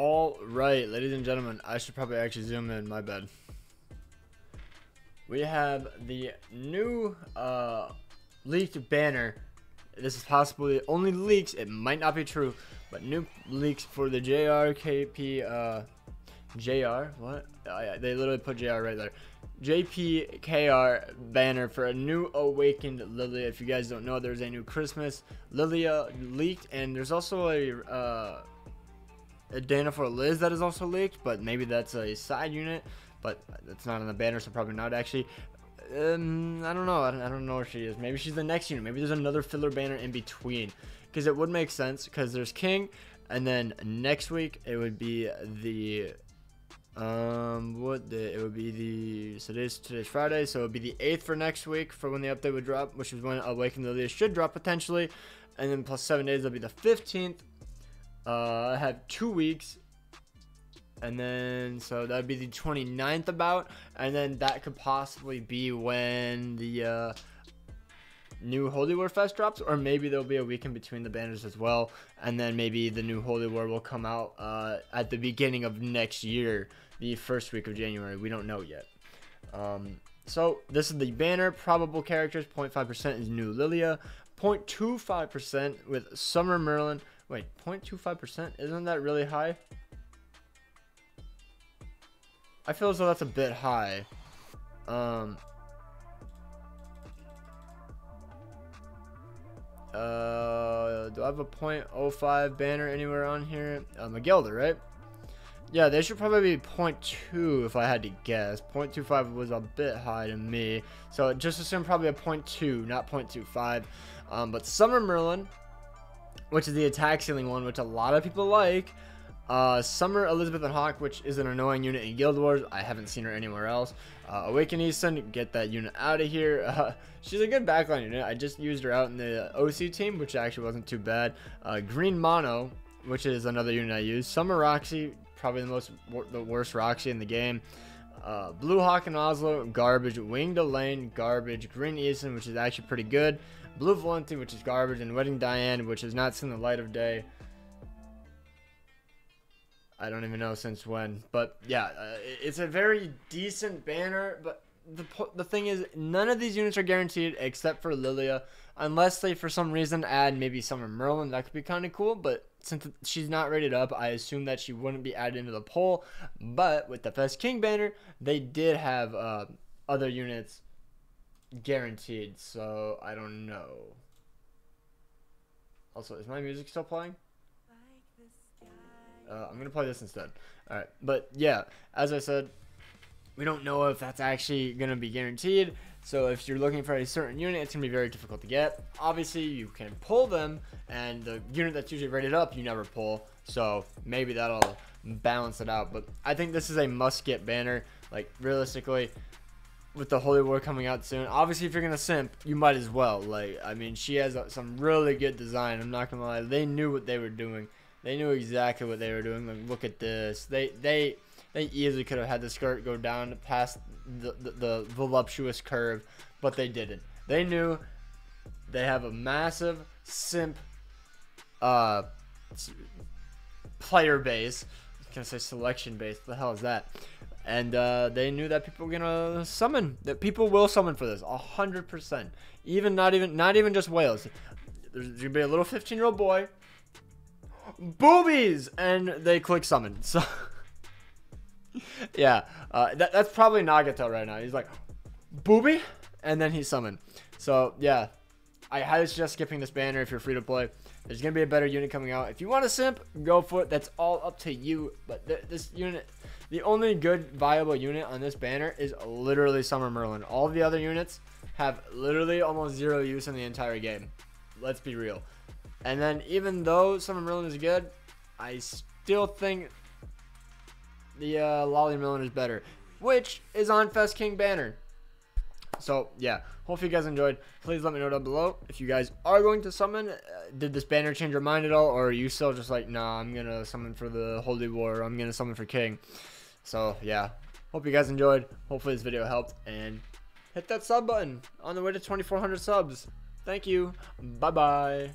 All right, ladies and gentlemen, I should probably actually zoom in. My bad. We have the new uh, leaked banner. This is possibly only leaks. It might not be true, but new leaks for the JRKP. Uh, JR, what? Oh, they literally put JR right there. JPKR banner for a new awakened Lilia. If you guys don't know, there's a new Christmas Lilia leaked, and there's also a uh, Danafor Liz that is also leaked, but maybe that's a side unit, but it's not on the banner, so probably not actually. Um, I don't know. I don't, I don't know where she is. Maybe she's the next unit. Maybe there's another filler banner in between, because it would make sense. Because there's King, and then next week it would be the um, what the, it would be the so today's today's Friday, so it would be the eighth for next week for when the update would drop, which is when Awakened Lilia should drop potentially, and then plus seven days it'll be the fifteenth. Uh, I have two weeks, and then so that'd be the 29th about, and then that could possibly be when the uh, new Holy War Fest drops, or maybe there'll be a weekend between the banners as well, and then maybe the new Holy War will come out uh, at the beginning of next year the first week of January. We don't know yet. Um, so this is the banner. Probable characters 0.5% is new Lilia. 0.25% with Summer Merlin. Wait, 0.25%? Isn't that really high? I feel as though that's a bit high. Um, uh, do I have a 0.05 banner anywhere on here? Uh, right? Yeah, they should probably be 0.2 if I had to guess. 0.25 was a bit high to me. So just assume probably a 0.2, not 0.25. Um, but Summer Merlin, which is the attack ceiling one, which a lot of people like. Uh, Summer Elizabeth and Hawk, which is an annoying unit in Guild Wars. I haven't seen her anywhere else. Uh, Awaken Easton, get that unit out of here. Uh, she's a good backline unit. I just used her out in the OC team, which actually wasn't too bad. Uh, Green Mono, which is another unit I use. Summer Roxy, probably the most the worst Roxy in the game. Uh, Blue Hawk and Oslo, garbage. Winged Elaine, garbage. Green Easton, which is actually pretty good. Blue Valenti, which is garbage. And Wedding Diane, which has not seen the light of day. I don't even know since when. But yeah, uh, it's a very decent banner. But the, the thing is, none of these units are guaranteed except for Lilia. Unless they, for some reason, add maybe Summer Merlin. That could be kind of cool. But since she's not rated up, I assume that she wouldn't be added into the poll. But with the Fest King banner, they did have uh, other units guaranteed. So I don't know. Also, is my music still playing? Uh, I'm gonna play this instead. All right, but yeah, as I said, we don't know if that's actually gonna be guaranteed. So if you're looking for a certain unit, it's gonna be very difficult to get. Obviously, you can pull them, and the unit that's usually rated up, you never pull. So maybe that'll balance it out. But I think this is a must-get banner. Like realistically, with the Holy War coming out soon. Obviously, if you're gonna simp, you might as well. Like, I mean, she has some really good design. I'm not gonna lie, they knew what they were doing. They knew exactly what they were doing. Like, look at this. They they they easily could have had the skirt go down past the, the, the voluptuous curve, but they didn't. They knew they have a massive simp uh player base. I say selection base. What the hell is that? And uh, they knew that people were gonna summon. That people will summon for this, hundred percent. Even not even not even just whales. There's gonna be a little 15 year old boy boobies, and they click summon. So, yeah, uh, that, that's probably Nagato right now. He's like, booby, and then he's summoned. So, yeah, I highly suggest skipping this banner if you're free to play. There's going to be a better unit coming out. If you want to simp, go for it. That's all up to you. But th this unit, the only good viable unit on this banner is literally Summer Merlin. All the other units have literally almost zero use in the entire game. Let's be real. And then even though Summer Merlin is good, I still think the uh, Lolly Merlin is better, which is on Fest King banner. So yeah, hopefully you guys enjoyed. Please let me know down below if you guys are going to summon. Uh, did this banner change your mind at all, or are you still just like, nah, I'm gonna summon for the Holy War, I'm gonna summon for King. So yeah, hope you guys enjoyed. Hopefully this video helped, and hit that sub button on the way to 2,400 subs. Thank you. Bye bye.